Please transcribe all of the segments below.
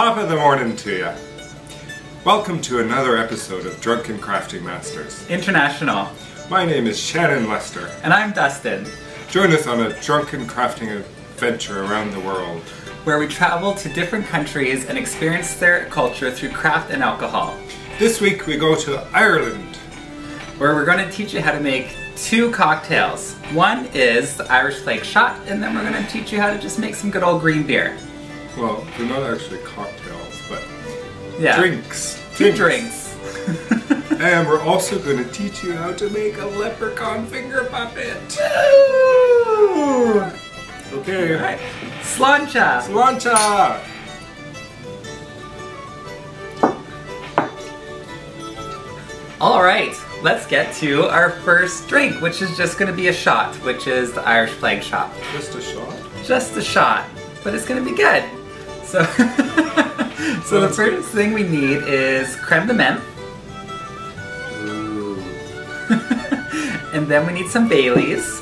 Top of the morning to you. Welcome to another episode of Drunken Crafting Masters. International. My name is Shannon Lester. And I'm Dustin, Join us on a drunken crafting adventure around the world. where we travel to different countries and experience their culture through craft and alcohol. This week we go to Ireland. Where we're going to teach you how to make two cocktails. One is the Irish Flag Shot, and then we're going to teach you how to just make some good old green beer. Well, they're not actually cocktails, but Yeah. drinks. Two drinks. And we're also going to teach you how to make a leprechaun finger puppet. Okay. Alright. Slancha. Slancha! Alright, let's get to our first drink, which is just going to be a shot, which is the Irish Flag Shot. Just a shot? just a shot, but it's gonna be good. So, so the first thing we need is creme de menthe, Ooh. and then we need some Baileys.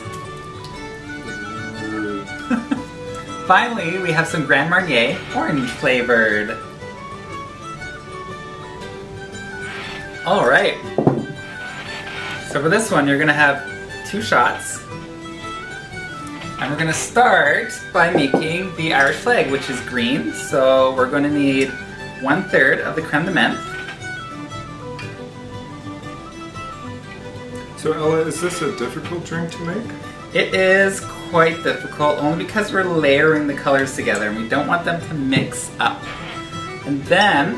Finally, we have some Grand Marnier, orange flavored. All right. So for this one, you're gonna have two shots. And we're gonna start by making the Irish flag, which is green. So we're gonna need one third of the creme de menthe. So Ella, is this a difficult drink to make? It is quite difficult only because we're layering the colors together and we don't want them to mix up. And then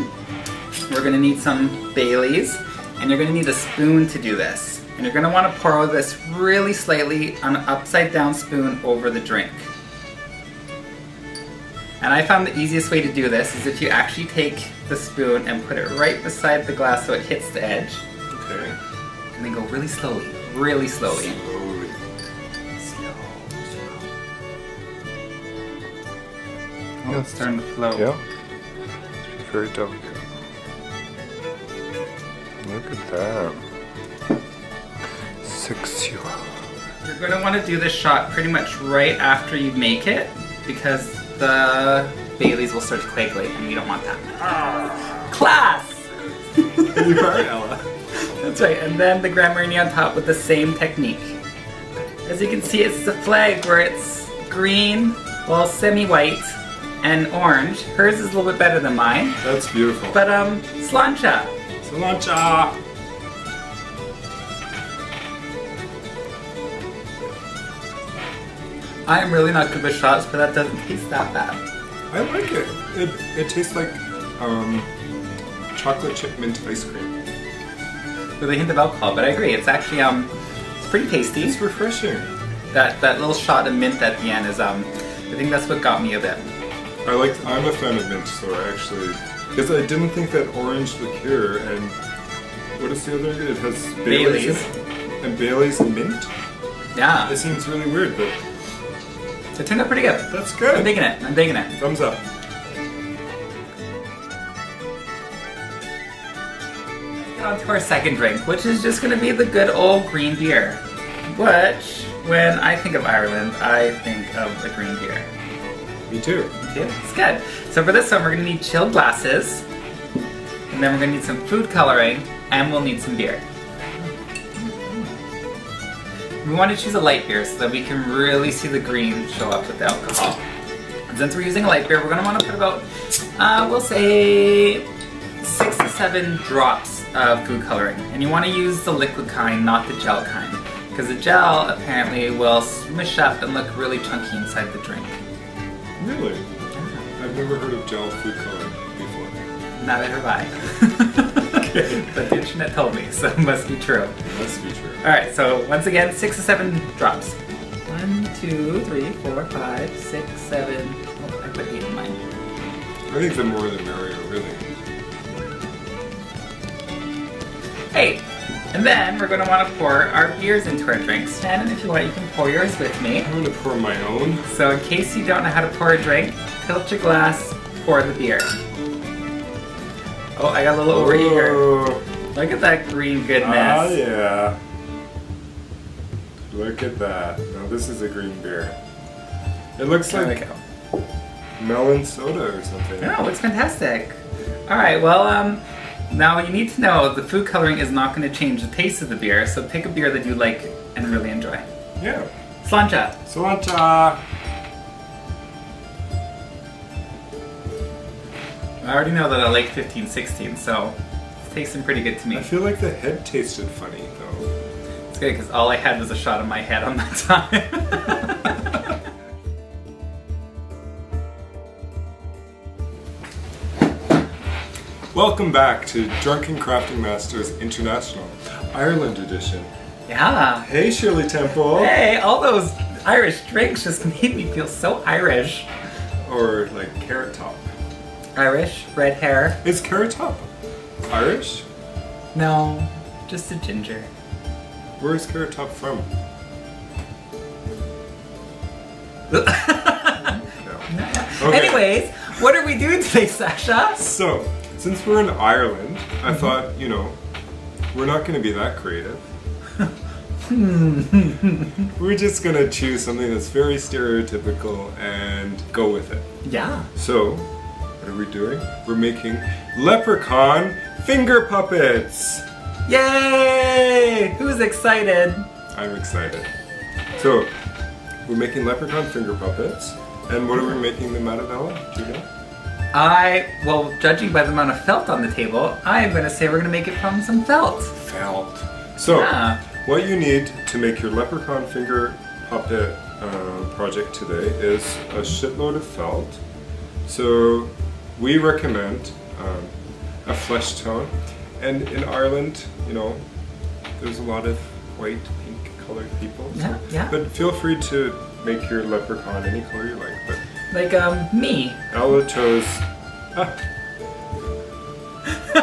we're gonna need some Baileys and you're gonna need a spoon to do this. And you're gonna wanna pour this really slightly on an upside down spoon over the drink. And I found the easiest way to do this is if you actually take the spoon and put it right beside the glass so it hits the edge Okay. and then go really slowly, really slowly. Slowly. Oh, it's starting to flow. Yeah. Very delicate. Look at that. Sexual. You're going to want to do this shot pretty much right after you make it because the Baileys will start to coagulate and you don't want that. Class! you are Ella. That's right, and then the Grand Marnier on top with the same technique. As you can see, it's the flag where it's green, well, semi-white, and orange. Hers is a little bit better than mine, That's beautiful. but um, slancha. Slancha! I am really not good with shots, but that doesn't taste that bad. I like it. It it tastes like um chocolate chip mint ice cream. With a hint of alcohol, but I agree, it's actually um, it's pretty tasty. It's refreshing. That that little shot of mint at the end is um, I think that's what got me a bit. I like. I'm a fan of mint, so I actually because I didn't think that orange liqueur and what is the other? It has Bailey's, Baileys. and Bailey's and mint. Yeah, It seems really weird, but it turned out pretty good. that's good. I'm digging it. I'm digging it. Thumbs up. Get on to our second drink, which is just gonna be the good old green beer. Which, when I think of Ireland, I think of the green beer. Me too. Me too. It's good. So for this one, we're gonna need chilled glasses, and then we're gonna need some food coloring, and we'll need some beer. We want to choose a light beer so that we can really see the green show up with the alcohol. And since we're using a light beer, we're gonna want to put about, uh, we'll say, six to seven drops of food coloring. And you want to use the liquid kind, not the gel kind, because the gel apparently will smush up and look really chunky inside the drink. Really? I've never heard of gel food coloring before. Neither have I. but the internet told me, so it must be true. It Must be true. Alright, so once again, six to seven drops. One, two, three, four, five, six, seven. Oh, I put eight in mine. I think the more the merrier, really. Eight! And then we're going to want to pour our beers into our drinks. Shannon, if you want, you can pour yours with me. I'm gonna pour my own. So in case you don't know how to pour a drink, tilt your glass, pour the beer. Oh, I got a little over eager. Oh. Look at that green goodness. Ah, yeah. Look at that. Now this is a green beer. It looks There like melon soda or something. No, it's fantastic. All right, well, um, now you need to know the food coloring is not going to change the taste of the beer, so pick a beer that you like and really enjoy. Yeah. Slancha. Slancha. I already know that I like 1516, so it's tasting pretty good to me. I feel like the head tasted funny though. It's good because all I had was a shot of my head on that time. Welcome back to Drunken Crafting Masters International, Ireland edition. yeah. Hey Shirley Temple. Hey, all those Irish drinks just made me feel so Irish. Or like Carrot Top. Irish, red hair. Is Carrot Top Irish? No, just a ginger. Where is Carrot Top from? No. Okay. Anyways, what are we doing today, Sasha? So, since we're in Ireland. I mm-hmm. thought, you know, we're not going to be that creative. we're just going to choose something that's very stereotypical and go with it. Yeah. So, what are we doing? We're making leprechaun finger puppets! Yay! Who's excited? I'm excited. So, we're making leprechaun finger puppets. And what are we making them out of, Ella? Do you know? I, well, judging by the amount of felt on the table, I am going to say we're going to make it from some felt. Felt. So, Yeah. what you need to make your leprechaun finger puppet uh, project today is a shitload of felt. So, we recommend um, a flesh tone. And in Ireland, you know, there's a lot of white, pink colored people. so- Yeah, yeah. But feel free to make your leprechaun any color you like. But Like, um, me. Ella chose. Ah.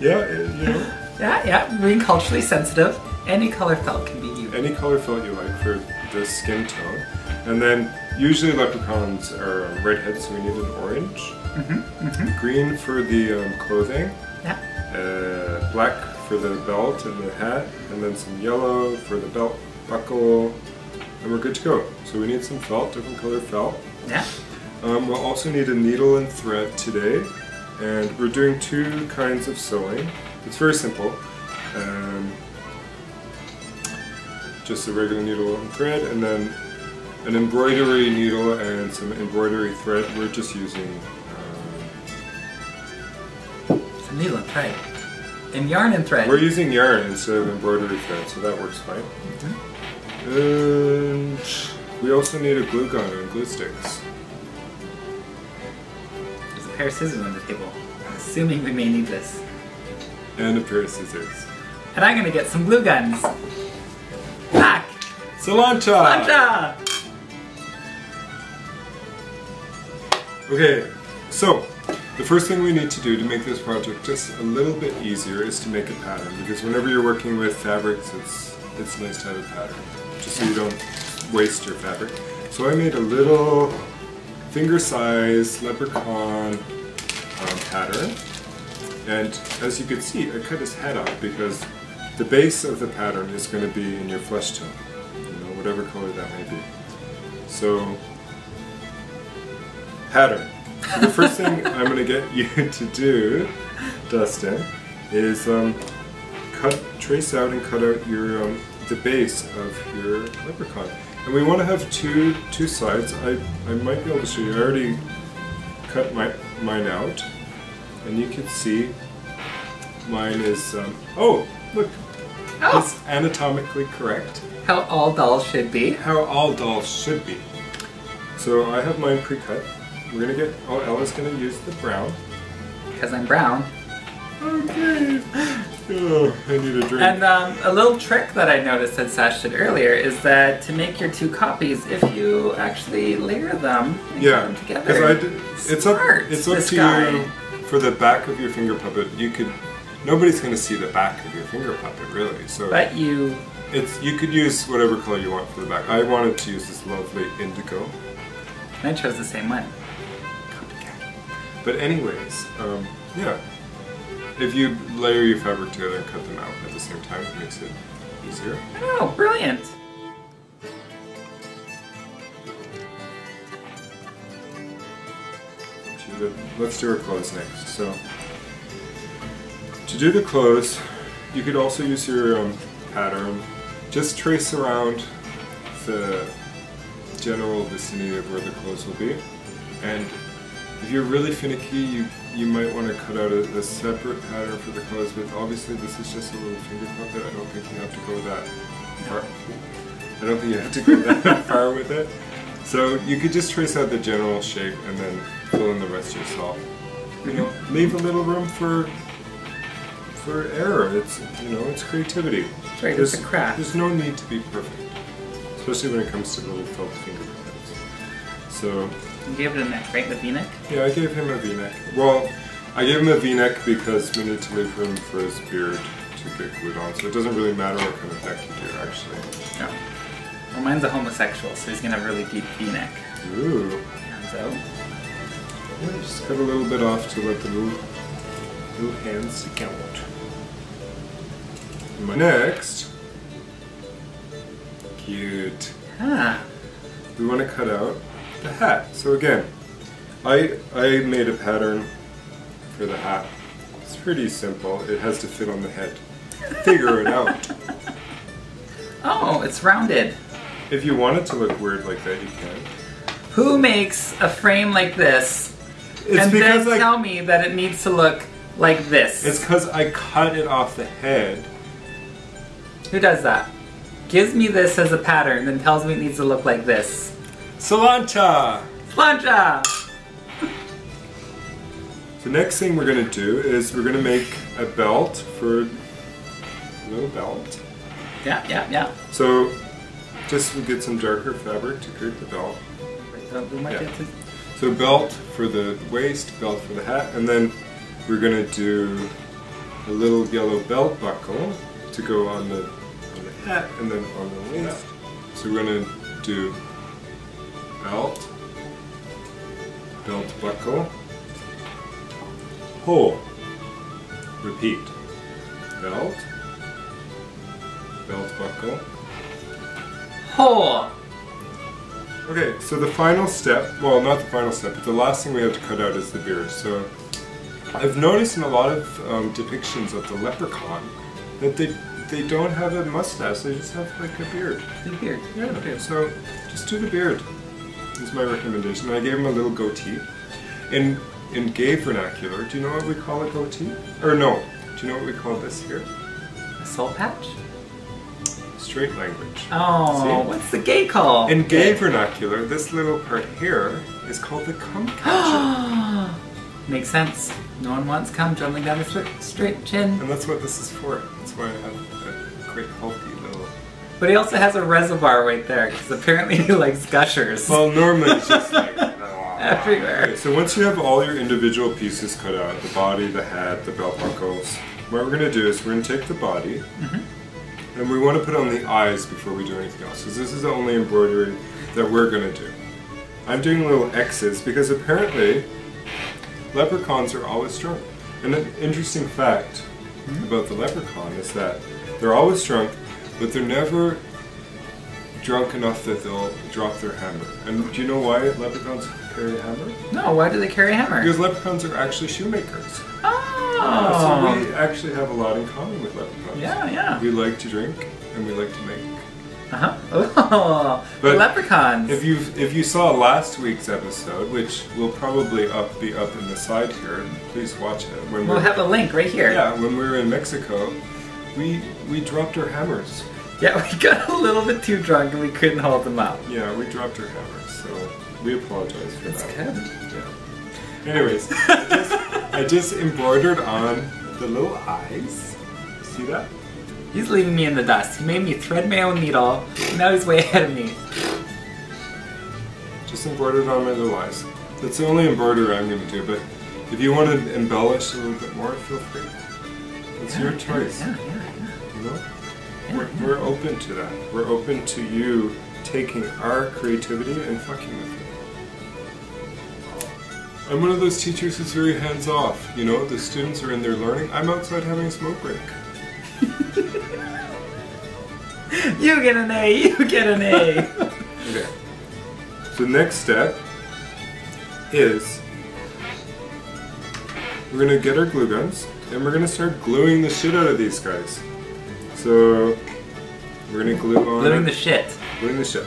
yeah, uh, you know. Yeah, yeah, being culturally sensitive. Any color felt can be used. any color felt you like for the skin tone. And then usually leprechauns are um, redheads, so we need an orange. Mm-hmm, Green for the um, clothing. Yeah. Uh, black for the belt and the hat. And then some yellow for the belt buckle. And we're good to go. So we need some felt, different color felt. Yeah. Um, we'll also need a needle and thread today. And we're doing two kinds of sewing. It's very simple. Um, just a regular needle and thread, and then an embroidery needle and some embroidery thread. We're just using. Um, needle and thread. And yarn and thread. we're using yarn instead of embroidery thread, so that works fine. And we also need a glue gun and glue sticks. There's a pair of scissors on the table. I'm assuming we may need this. And a pair of scissors. And I'm gonna get some glue guns. Back! Cilantro! Sasha! Okay, so the first thing we need to do to make this project just a little bit easier is to make a pattern because whenever you're working with fabrics, it's it's nice to have a pattern, just so you don't waste your fabric. So I made a little finger-size leprechaun um, pattern, and as you can see, I cut his head off because the base of the pattern is going to be in your flesh tone, you know, whatever color that may be. So pattern. So the first thing I'm going to get you to do, Dustin, is um, cut, trace out and cut out your um, the base of your leprechaun. And we want to have two two sides. I I might be able to show you. I already cut my mine out, and you can see mine is. Um, oh, look, Oh, it's anatomically correct how all dolls should be. how all dolls should be. So I have mine pre-cut. We're gonna get, oh, Ella's gonna use the brown. Because I'm brown. Okay. Oh, I need a drink. And um, a little trick that I noticed that Sash did earlier is that to make your two copies, if you actually layer them and yeah, them together, because I did, it's up, it's up to guy. you for the back of your finger puppet. You could, nobody's gonna see the back of your finger puppet really. So But you, it's you could use whatever color you want for the back. I wanted to use this lovely indigo. I chose the same one. But anyways, um, yeah. If you layer your fabric together and cut them out at the same time, it makes it easier. Oh, brilliant! let's do our clothes next. So, to do the clothes, you could also use your um, pattern. Just trace around the general vicinity of where the clothes will be. And if you're really finicky, you you might want to cut out a, a separate pattern for the clothes, but obviously this is just a little finger puppet. I don't think you have to go that far. I don't think you have to go that far with it. So you could just trace out the general shape and then fill in the rest yourself. You know, leave a little room for for error. It's you know, it's creativity. That's right, There's, it's a craft. there's no need to be perfect, especially when it comes to little felt finger puppets. So You gave it a neck, right? The V-neck? yeah, I gave him a V-neck. Well, I gave him a V-neck because we need to leave room for his beard to get glued on. So it doesn't really matter what kind of neck you do, actually. No. Well, mine's a homosexual, so he's gonna have a really deep V-neck. Ooh. Hands out. Yeah, just cut a little bit off to let the little, little hands stick out. Next, cute. Ah. We want to cut out the hat. So again, I I made a pattern for the hat. It's pretty simple. It has to fit on the head. Figure it out. Oh, it's rounded. If you want it to look weird like that, you can. Who makes a frame like this It's and then I tell me that it needs to look like this? it's because I cut it off the head. Who does that? Gives me this as a pattern, then tells me it needs to look like this. Solancha. Plancha! The next thing we're gonna do is we're gonna make a belt for a little belt. Yeah, yeah, yeah. So just we get some darker fabric to create the belt. So Yeah. So belt for the waist, belt for the hat, and then we're gonna do a little yellow belt buckle to go on the on the hat and then on the waist. So we're gonna do belt, belt buckle, hole. Repeat. Belt, belt buckle. Hole! Okay, so the final step, well, not the final step, but the last thing we have to cut out is the beard. So I've noticed in a lot of um, depictions of the leprechaun that they they don't have a mustache; they just have like a beard. The beard. Yeah. okay. So just do the beard. Is my recommendation. I gave him a little goatee. In in gay vernacular, do you know what we call a goatee? Or no? Do you know what we call this here? A soul patch? Straight language. Oh, See? what's the gay call? In gay vernacular, this little part here is called the cum catcher. Makes sense. No one wants cum jumping down a straight chin. And that's what this is for. That's why I have a great healthy little. But he also has a reservoir right there, because apparently he likes gushers. Well, normally it's just like Everywhere. Okay, so once you have all your individual pieces cut out, the body, the hat, the belt buckles, what we're gonna do is we're gonna take the body, mm-hmm. and we want to put on the eyes before we do anything else, because this is the only embroidery that we're gonna do. I'm doing little X's because apparently leprechauns are always drunk. And an interesting fact mm-hmm. about the leprechaun is that they're always drunk, but they're never drunk enough that they'll drop their hammer. And do you know why leprechauns carry a hammer? No, why do they carry a hammer? Because leprechauns are actually shoemakers. Oh! So we actually have a lot in common with leprechauns. yeah, yeah. We like to drink and we like to make. Uh-huh. Oh, But leprechauns. If you if you saw last week's episode, which will probably up be up in the side here, please watch it. When we'll have a link right here. Yeah, when we were in Mexico, we we dropped our hammers. Yeah, we got a little bit too drunk and we couldn't hold them up. Yeah, we dropped our hammers, so we apologize for That's that. good. Yeah. Anyways, I just, I just embroidered on the little eyes. See that? He's leaving me in the dust. He made me thread my own needle. and Now he's way ahead of me. Just embroidered on my little eyes. That's the only embroidery I'm going to do, but if you want to embellish a little bit more, feel free. It's your choice. Yeah, yeah, yeah. You know? We're, open to that. We're open to you taking our creativity and fucking with it. I'm one of those teachers who's very hands off. You know, the students are in there learning. I'm outside having a smoke break. You get an A, you get an A. Okay. So next step is we're gonna get our glue guns and we're gonna start gluing the shit out of these guys. So we're gonna glue on Gluing the shit. gluing the shit.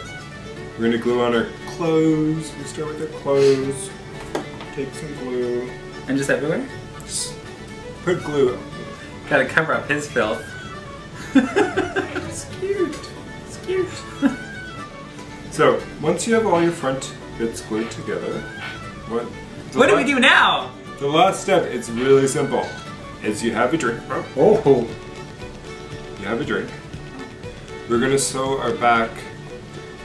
We're gonna glue on our clothes. We start with our clothes. Take some glue. And just everywhere? S- Put glue. Gotta cover up his filth. It's cute. It's cute. so once you have all your front bits glued together, what? the What do we do now? The last step, it's really simple. Is you have a drink. Oh, Oh. you have a drink. We're gonna sew our back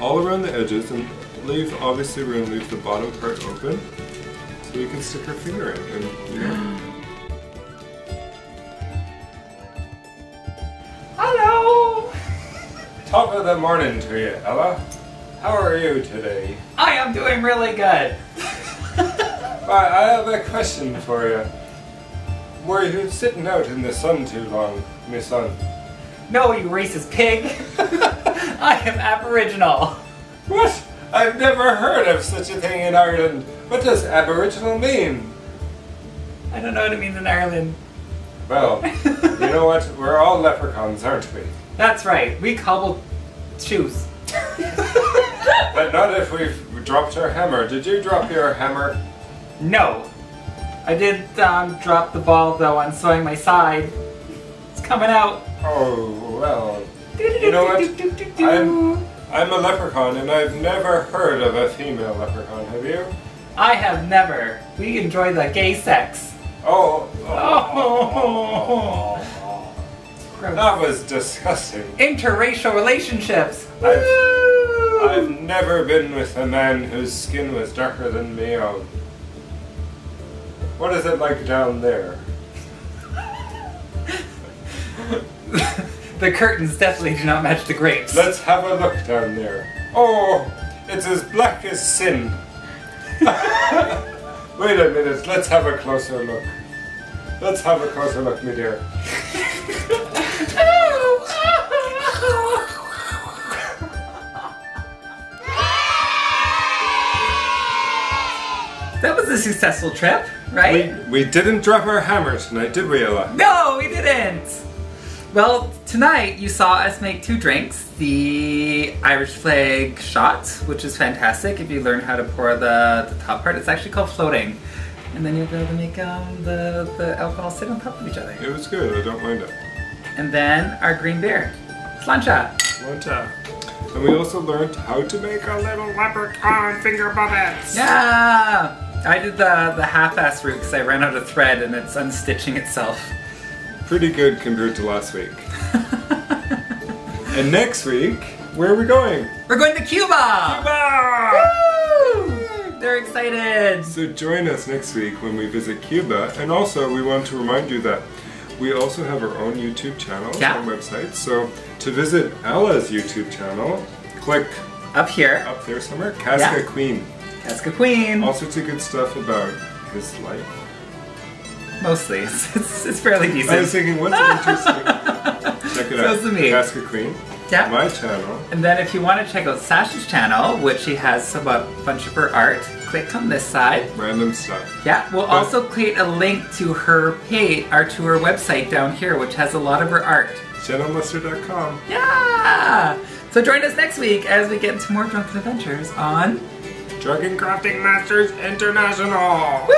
all around the edges and leave. Obviously, we're gonna leave the bottom part open so we can stick our finger in. And you know, Hello! top of the morning to you, Ella. How are you today? I am doing really good. I, I have a question for you. Were you sitting out in the sun too long, my son? No, you racist pig. I am Aboriginal. What? I've never heard of such a thing in Ireland. What does Aboriginal mean? I don't know what it means in Ireland. Well, you know what? We're all leprechauns, aren't we? That's right, we cobble shoes. But not if we've dropped our hammer. Did you drop your hammer? No. I did um, drop the ball though on sewing my side. Coming out. Oh, well. You know what? I'm, I'm a leprechaun and I've never heard of a female leprechaun, have you? I have never. We enjoy the gay sex. Oh. Oh. oh. Gross. That was disgusting. Interracial relationships. I've- I've never been with a man whose skin was darker than me. Oh. What is it like down there? The curtains definitely do not match the grapes. Let's have a look down there. Oh, it's as black as sin. Wait a minute, let's have a closer look. Let's have a closer look, my dear. That was a successful trip, right? We, we didn't drop our hammer tonight, did we, Ella? No. Well, tonight you saw us make two drinks. The Irish flag shot, which is fantastic if you learn how to pour the, the top part. It's actually called floating. And then you'll be able to make um, the, the alcohol sit on top of each other. It was good, I don't mind it. And then our green beer, slancha. One tap. And we also learned how to make a little leprechaun finger puppets. Yeah! I did the, the half-ass route because I ran out of thread and it's unstitching itself. Pretty good compared to last week. And next week, where are we going? We're going to Cuba! Woo! They're excited! So join us next week when we visit Cuba. And also, we want to remind you that we also have our own YouTube channel Yeah. and website. So to visit Ella's YouTube channel, click Up here, up there somewhere, Kaska Yeah. Queen. Kaska Queen. All sorts of good stuff about his life. Mostly. It's, it's, it's fairly I was decent. thinking, what's interesting? Check it out. So's to me. Kaska Queen. Yeah. My channel. And then if you want to check out Sasha's channel, which she has about a bunch of her art, click on this side. Random stuff. Yeah, we'll But- also create a link to her page or to her website down here, which has a lot of her art. ShannonLester.com. Yeah! So join us next week as we get into more drunken adventures on Drunken Crafting Masters International. Woo!